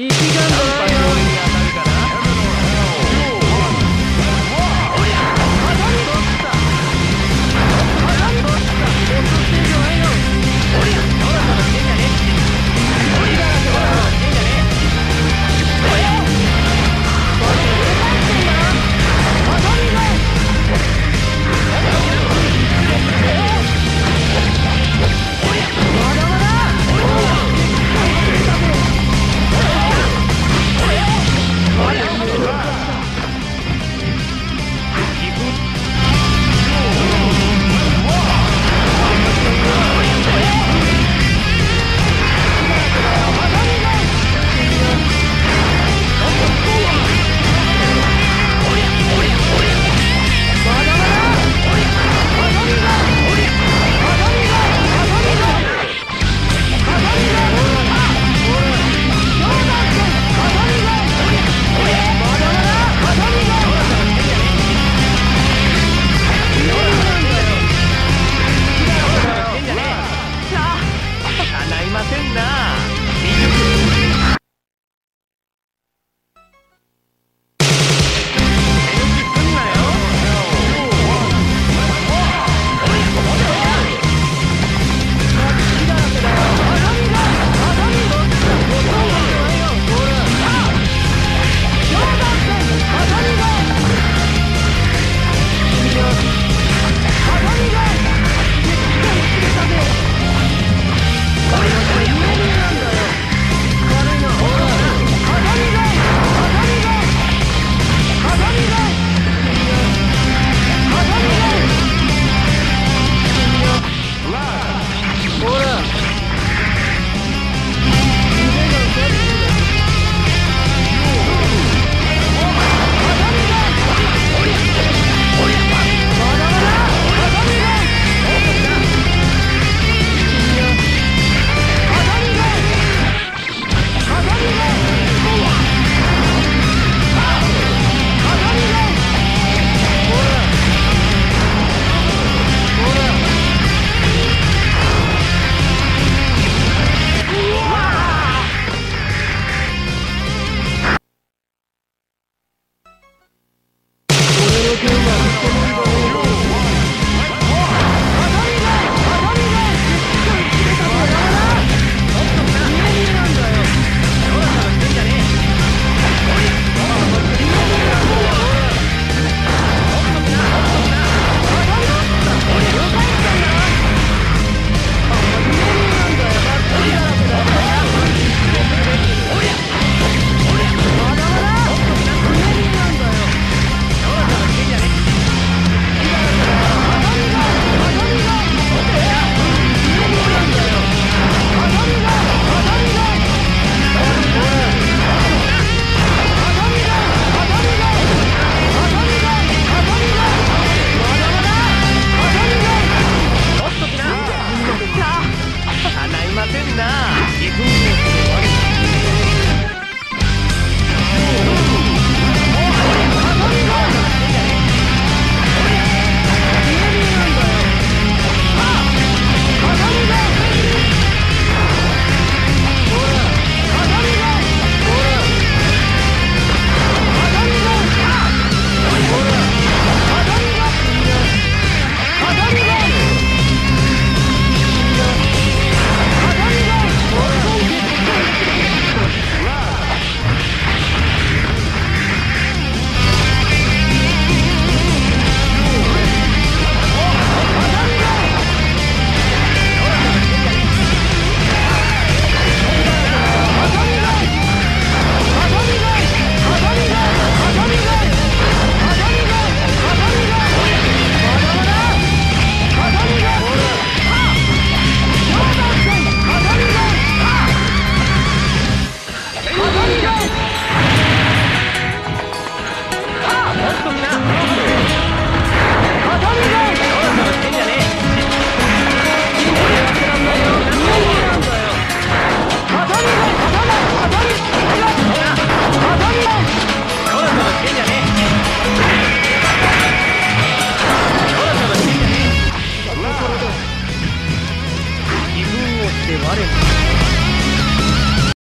一眼ド